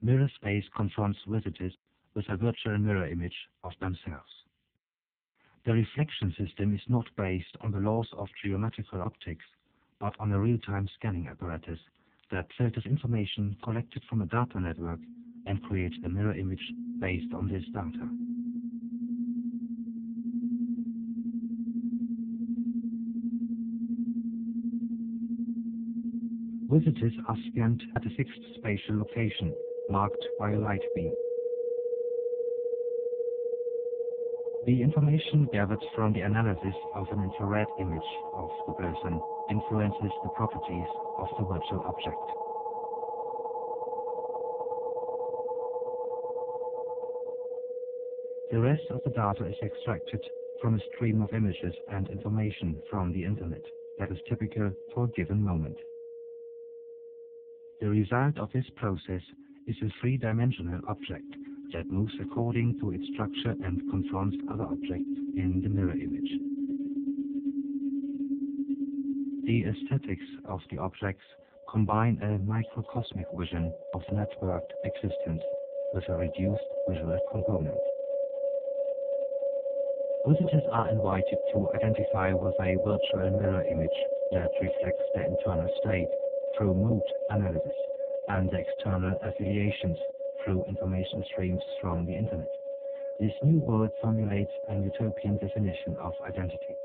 Mirror space confronts visitors with a virtual mirror image of themselves. The reflection system is not based on the laws of geometrical optics, but on a real-time scanning apparatus that filters information collected from a data network and creates a mirror image based on this data. Visitors are scanned at a fixed spatial location marked by a light beam. The information gathered from the analysis of an infrared image of the person influences the properties of the virtual object. The rest of the data is extracted from a stream of images and information from the internet that is typical for a given moment. The result of this process is a three-dimensional object that moves according to its structure and confronts other objects in the mirror image. The aesthetics of the objects combine a microcosmic vision of networked existence with a reduced visual component. Visitors are invited to identify with a virtual mirror image that reflects their internal state through mood analysis and external affiliations through information streams from the internet. This new word formulates a utopian definition of identity.